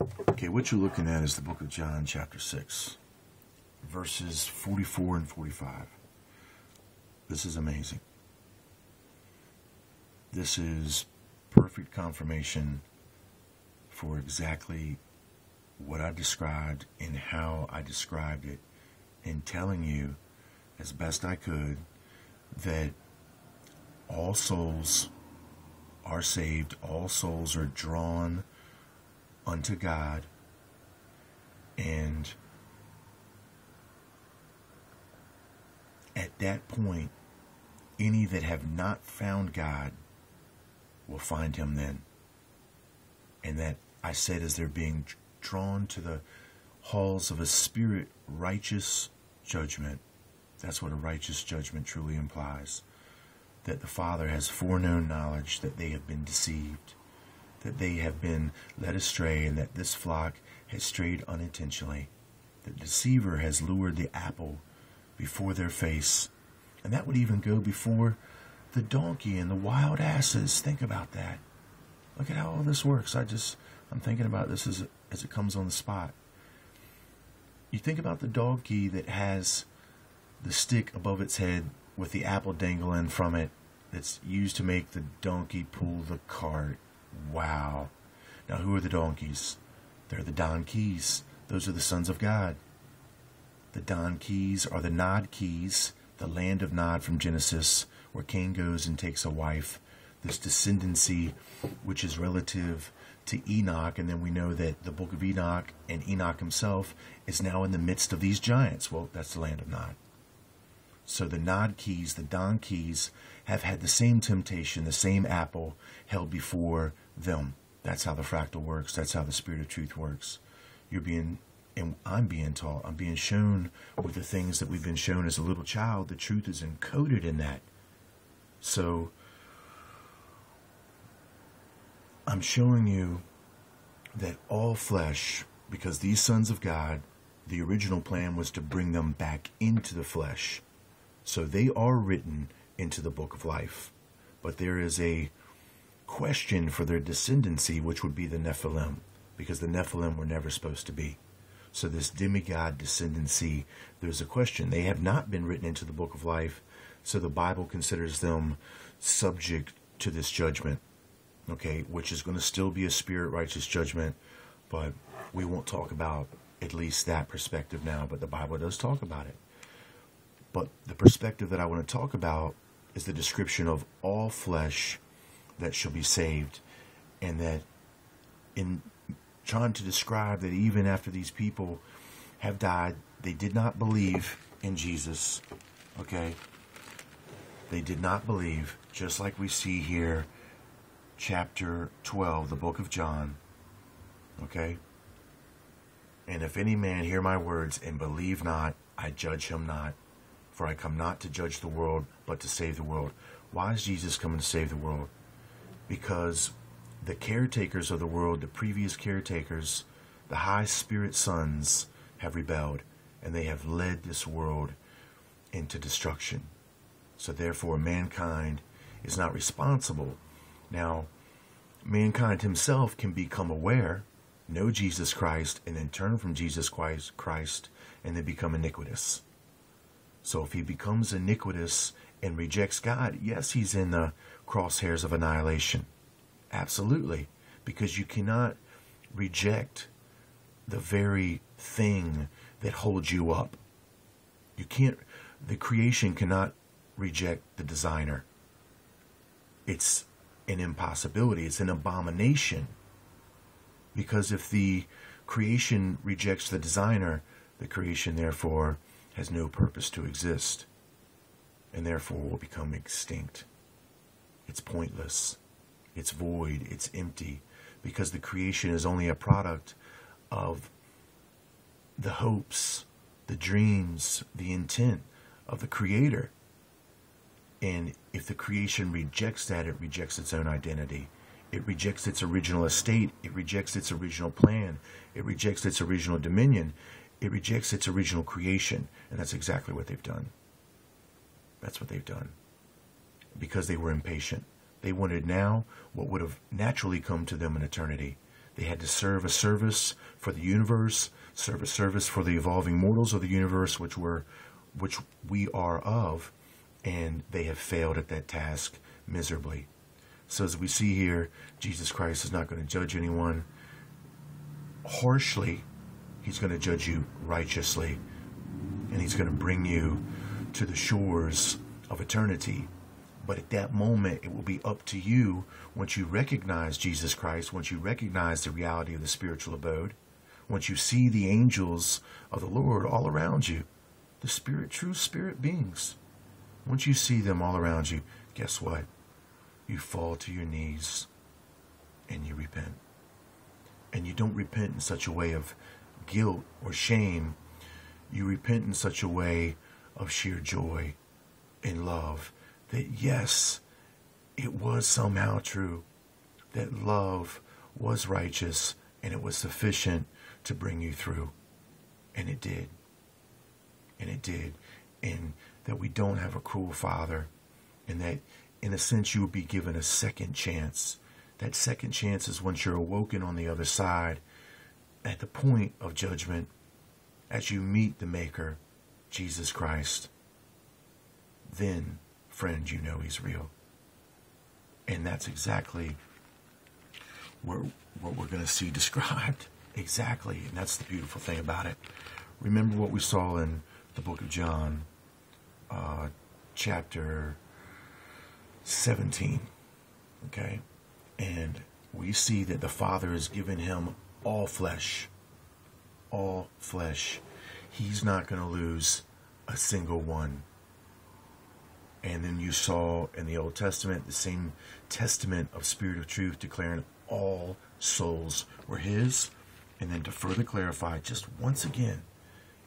Okay, what you're looking at is the book of John, chapter 6, verses 44 and 45. This is amazing. This is perfect confirmation for exactly what I described and how I described it, in telling you as best I could that all souls are saved, all souls are drawn unto God, and at that point, any that have not found God will find him then. And that I said as they're being drawn to the halls of a spirit righteous judgment. That's what a righteous judgment truly implies. That the Father has foreknown knowledge that they have been deceived, that they have been led astray, and that this flock has strayed unintentionally. The deceiver has lured the apple before their face. And that would even go before the donkey and the wild asses. Think about that. Look at how all this works. I just, I'm thinking about this as, as it comes on the spot. You think about the donkey that has the stick above its head with the apple dangling from it that's used to make the donkey pull the cart. Wow. Now, who are the donkeys? They're the donkeys. Those are the sons of God. The Don Keys are the Nod Keys, the land of Nod from Genesis, where Cain goes and takes a wife. This descendancy, which is relative to Enoch, and then we know that the book of Enoch and Enoch himself is now in the midst of these giants. Well, that's the land of Nod. So the Nod keys, the Don keys, have had the same temptation, the same apple held before them. That's how the fractal works. That's how the spirit of truth works. You're being and I'm being taught, I'm being shown with the things that we've been shown as a little child. The truth is encoded in that. So I'm showing you that all flesh, because these sons of God, the original plan was to bring them back into the flesh. So they are written into the book of life. But there is a question for their descendancy, which would be the Nephilim, because the Nephilim were never supposed to be. So, this demigod descendancy, there's a question. They have not been written into the book of life, so the Bible considers them subject to this judgment, okay, which is going to still be a spirit righteous judgment, but we won't talk about at least that perspective now, but the Bible does talk about it. But the perspective that I want to talk about is the description of all flesh that shall be saved, and that in trying to describe that even after these people have died, they did not believe in Jesus. Okay? They did not believe, just like we see here, chapter 12, the book of John. Okay? And if any man hear my words and believe not, I judge him not. For I come not to judge the world, but to save the world. Why is Jesus coming to save the world? Because the caretakers of the world, the previous caretakers, the high spirit sons, have rebelled, and they have led this world into destruction. So therefore, mankind is not responsible. Now, mankind himself can become aware, know Jesus Christ, and then turn from Jesus Christ, and then become iniquitous. So if he becomes iniquitous and rejects God, yes, he's in the crosshairs of annihilation. Absolutely. Because you cannot reject the very thing that holds you up. You can't, the creation cannot reject the designer. It's an impossibility, it's an abomination. Because if the creation rejects the designer, the creation therefore has no purpose to exist and therefore will become extinct. It's pointless. It's void, it's empty, because the creation is only a product of the hopes, the dreams, the intent of the Creator. And if the creation rejects that, it rejects its own identity. It rejects its original estate. It rejects its original plan. It rejects its original dominion. It rejects its original creation. And that's exactly what they've done. That's what they've done. Because they were impatient. They wanted now what would have naturally come to them in eternity. They had to serve a service for the universe, serve a service for the evolving mortals of the universe, which were, which we are of, and they have failed at that task miserably. So as we see here, Jesus Christ is not going to judge anyone harshly. He's going to judge you righteously, and he's going to bring you to the shores of eternity. But at that moment, it will be up to you once you recognize Jesus Christ, once you recognize the reality of the spiritual abode, once you see the angels of the Lord all around you, the spirit, true spirit beings. Once you see them all around you, guess what? You fall to your knees and you repent. And you don't repent in such a way of guilt or shame. You repent in such a way of sheer joy and love that yes, it was somehow true that love was righteous and it was sufficient to bring you through. And it did. And it did. And that we don't have a cruel father. And that, in a sense, you will be given a second chance. That second chance is once you're awoken on the other side, at the point of judgment, as you meet the Maker, Jesus Christ. Then friend, you know he's real. And that's exactly what, what we're going to see described. Exactly. And that's the beautiful thing about it. Remember what we saw in the book of John, uh, chapter 17. Okay? And we see that the Father has given him all flesh. All flesh. He's not going to lose a single one. And then you saw in the Old Testament the same testament of Spirit of Truth declaring all souls were His. And then to further clarify, just once again,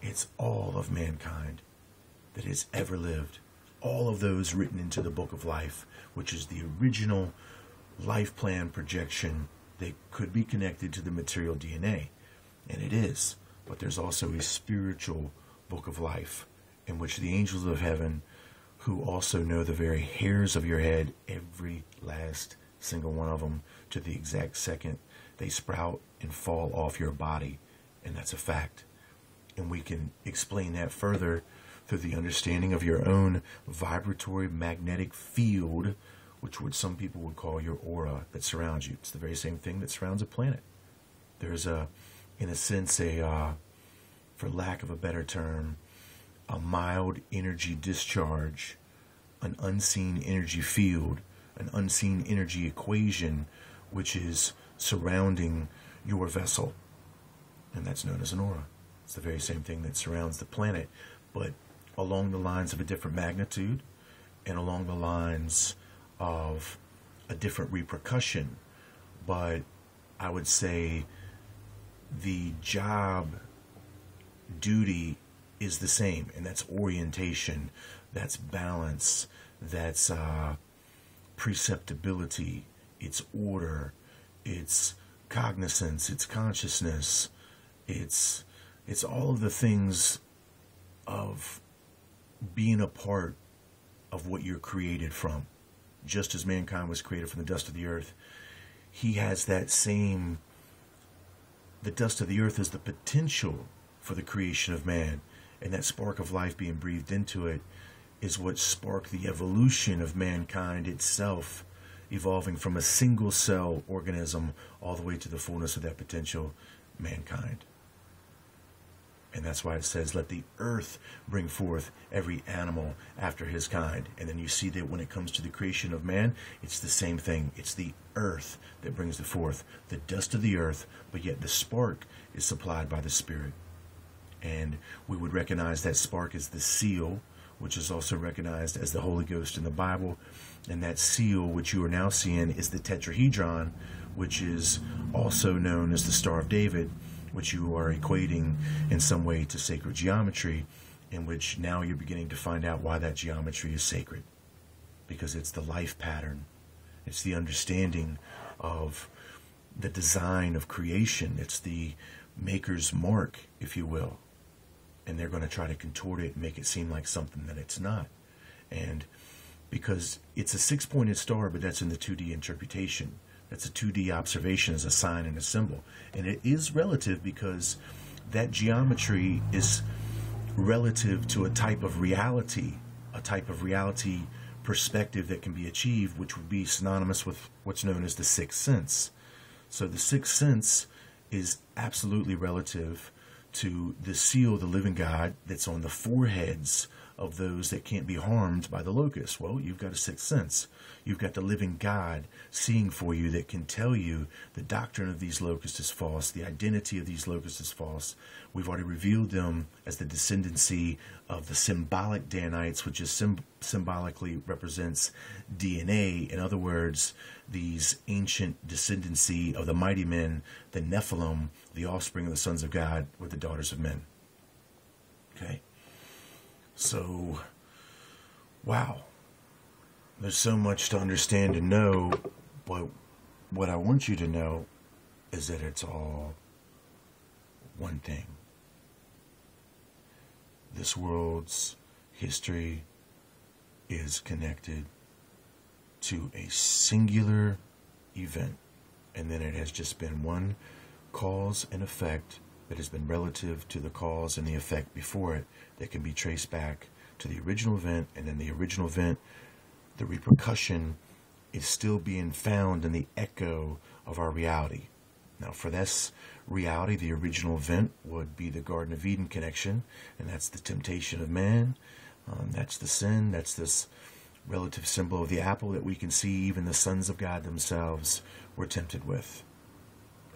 it's all of mankind that has ever lived. All of those written into the book of life, which is the original life plan projection that could be connected to the material DNA. And it is. But there's also a spiritual book of life in which the angels of heaven who also know the very hairs of your head, every last single one of them, to the exact second they sprout and fall off your body. And that's a fact. And we can explain that further through the understanding of your own vibratory magnetic field, which would some people would call your aura that surrounds you. It's the very same thing that surrounds a planet. There's a, in a sense, a, uh, for lack of a better term, a mild energy discharge, an unseen energy field, an unseen energy equation, which is surrounding your vessel. And that's known as an aura. It's the very same thing that surrounds the planet, but along the lines of a different magnitude and along the lines of a different repercussion. But I would say the job duty is the same, and that's orientation, that's balance, that's uh, preceptibility, it's order, it's cognizance, it's consciousness, it's it's all of the things of being a part of what you're created from. Just as mankind was created from the dust of the earth, he has that same. The dust of the earth is the potential for the creation of man and that spark of life being breathed into it is what sparked the evolution of mankind itself, evolving from a single cell organism all the way to the fullness of that potential, mankind. And that's why it says, Let the earth bring forth every animal after his kind. And then you see that when it comes to the creation of man, it's the same thing. It's the earth that brings it forth, the dust of the earth, but yet the spark is supplied by the Spirit. And we would recognize that spark as the seal, which is also recognized as the Holy Ghost in the Bible. And that seal, which you are now seeing, is the tetrahedron, which is also known as the Star of David, which you are equating in some way to sacred geometry, in which now you're beginning to find out why that geometry is sacred. Because it's the life pattern, it's the understanding of the design of creation, it's the maker's mark, if you will and they're going to try to contort it and make it seem like something that it's not. And because it's a six pointed star, but that's in the 2D interpretation. It's a 2D observation as a sign and a symbol. And it is relative because that geometry is relative to a type of reality, a type of reality perspective that can be achieved, which would be synonymous with what's known as the sixth sense. So the sixth sense is absolutely relative to the seal of the living God that's on the foreheads of those that can't be harmed by the locust. Well, you've got a sixth sense. You've got the living God seeing for you that can tell you the doctrine of these locusts is false, the identity of these locusts is false. We've already revealed them as the descendancy of the symbolic Danites, which is symbolically represents DNA. In other words, these ancient descendancy of the mighty men, the Nephilim, the offspring of the sons of God, with the daughters of men. Okay. So, wow. There's so much to understand and know, but what I want you to know is that it's all one thing. This world's history is connected to a singular event, and then it has just been one cause and effect that has been relative to the cause and the effect before it that can be traced back to the original event, and then the original event, the repercussion is still being found in the echo of our reality. Now, for this reality, the original event would be the Garden of Eden connection, and that's the temptation of man. Um, that's the sin. That's this relative symbol of the apple that we can see even the sons of God themselves were tempted with.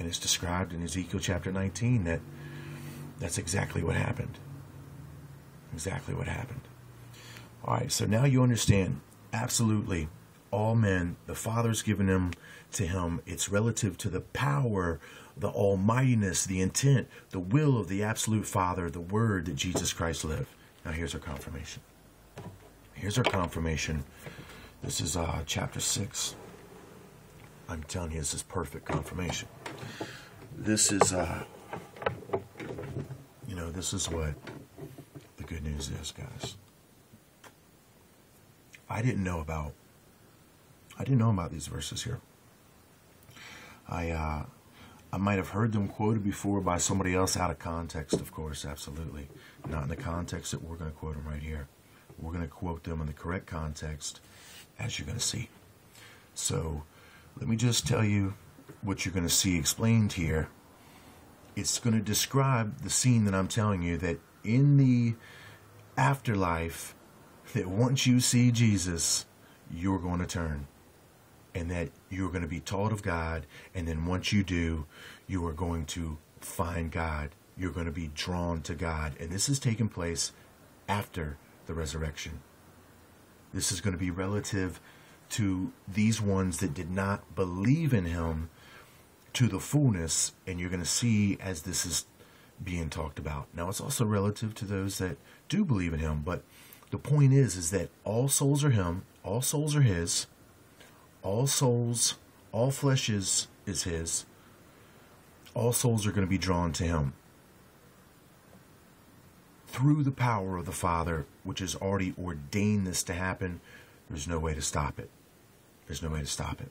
And it's described in Ezekiel chapter 19 that that's exactly what happened. Exactly what happened. All right, so now you understand absolutely all men, the Father's given them to him. It's relative to the power, the almightiness, the intent, the will of the absolute Father, the word that Jesus Christ lived. Now here's our confirmation. Here's our confirmation. This is uh, chapter 6. I'm telling you, this is perfect confirmation. This is, uh, you know, this is what the good news is, guys. I didn't know about, I didn't know about these verses here. I, uh, I might have heard them quoted before by somebody else out of context, of course, absolutely. Not in the context that we're going to quote them right here. We're going to quote them in the correct context, as you're going to see. So, let me just tell you what you're going to see explained here. It's going to describe the scene that I'm telling you that in the afterlife, that once you see Jesus, you're going to turn. And that you're going to be taught of God. And then once you do, you are going to find God. You're going to be drawn to God. And this is taking place after the resurrection. This is going to be relative to these ones that did not believe in him to the fullness, and you're going to see as this is being talked about. Now, it's also relative to those that do believe in him, but the point is, is that all souls are him, all souls are his, all souls, all flesh is, is his, all souls are going to be drawn to him through the power of the Father, which has already ordained this to happen, there's no way to stop it. There's no way to stop it.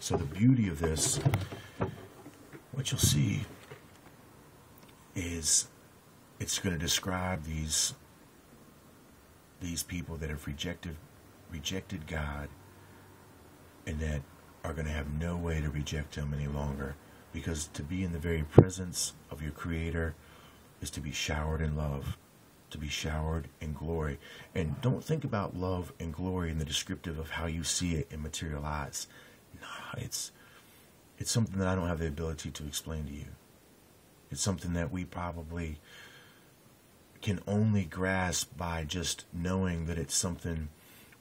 So the beauty of this, what you'll see is it's going to describe these these people that have rejected rejected God and that are going to have no way to reject him any longer because to be in the very presence of your creator is to be showered in love to be showered in glory. And don't think about love and glory in the descriptive of how you see it and materialize. Nah, it's it's something that I don't have the ability to explain to you. It's something that we probably can only grasp by just knowing that it's something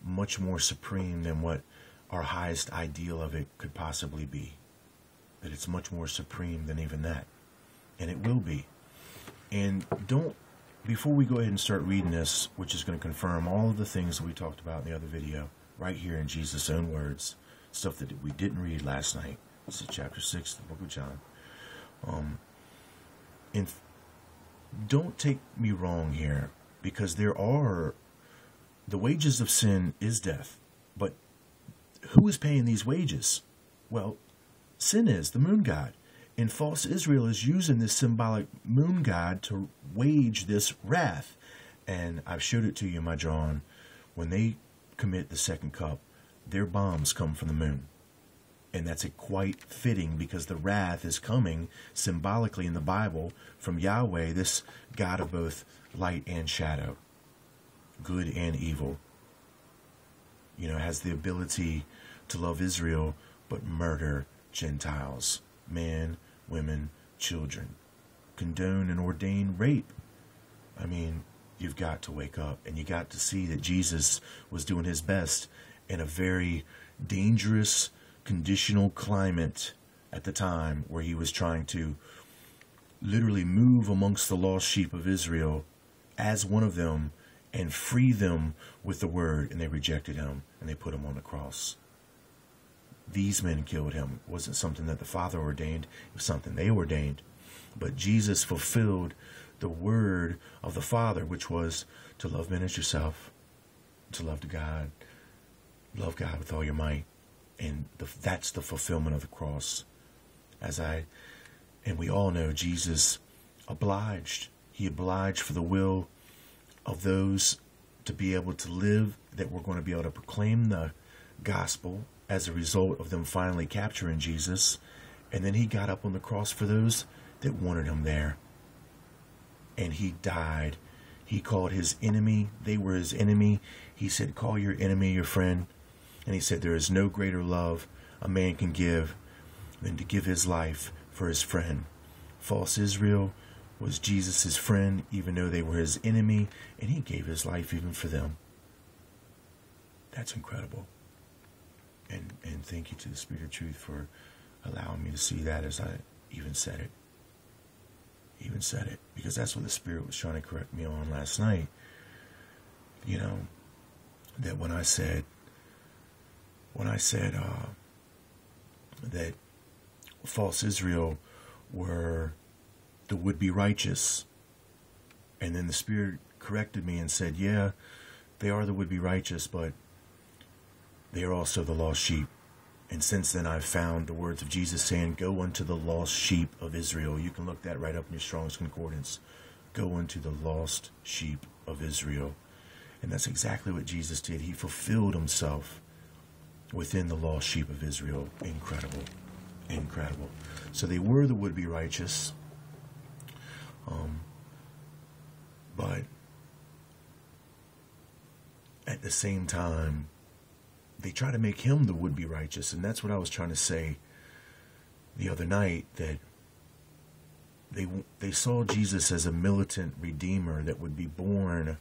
much more supreme than what our highest ideal of it could possibly be. That it's much more supreme than even that. And it will be. And don't before we go ahead and start reading this, which is going to confirm all of the things that we talked about in the other video, right here in Jesus' own words, stuff that we didn't read last night. This is chapter 6 of the book of John. Um, and don't take me wrong here, because there are, the wages of sin is death. But who is paying these wages? Well, sin is, the moon god. And false Israel is using this symbolic moon god to wage this wrath. And I've showed it to you in my drawing. When they commit the second cup, their bombs come from the moon. And that's quite fitting because the wrath is coming symbolically in the Bible from Yahweh, this God of both light and shadow, good and evil. You know, has the ability to love Israel but murder Gentiles, men, women, children, condone and ordain rape. I mean, you've got to wake up and you got to see that Jesus was doing his best in a very dangerous, conditional climate at the time where he was trying to literally move amongst the lost sheep of Israel as one of them and free them with the word. And they rejected him and they put him on the cross. These men killed him. It wasn't something that the Father ordained, it was something they ordained. But Jesus fulfilled the word of the Father, which was to love men as yourself, to love God, love God with all your might. And the, that's the fulfillment of the cross. As I, and we all know Jesus obliged. He obliged for the will of those to be able to live, that we're going to be able to proclaim the gospel as a result of them finally capturing Jesus. And then he got up on the cross for those that wanted him there. And he died. He called his enemy, they were his enemy. He said, Call your enemy your friend. And he said, There is no greater love a man can give than to give his life for his friend. False Israel was Jesus' friend, even though they were his enemy, and he gave his life even for them. That's incredible and and thank you to the Spirit of Truth for allowing me to see that as I even said it. Even said it because that's what the Spirit was trying to correct me on last night. You know that when I said when I said uh, that false Israel were the would be righteous, and then the Spirit corrected me and said, "Yeah, they are the would be righteous, but they are also the lost sheep. And since then, I've found the words of Jesus saying, Go unto the lost sheep of Israel. You can look that right up in your Strong's Concordance. Go unto the lost sheep of Israel. And that's exactly what Jesus did. He fulfilled himself within the lost sheep of Israel. Incredible. Incredible. So they were the would be righteous. Um, but at the same time, they try to make him the would be righteous. And that's what I was trying to say the other night that they they saw Jesus as a militant redeemer that would be born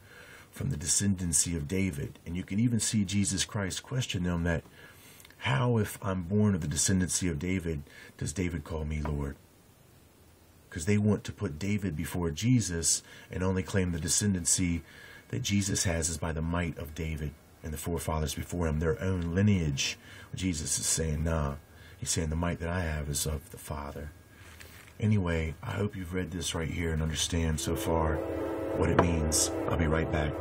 from the descendancy of David. And you can even see Jesus Christ question them that how if I'm born of the descendancy of David does David call me Lord? Because they want to put David before Jesus and only claim the descendancy that Jesus has is by the might of David and the forefathers before him, their own lineage. Jesus is saying, nah. He's saying the might that I have is of the Father. Anyway, I hope you've read this right here and understand so far what it means. I'll be right back.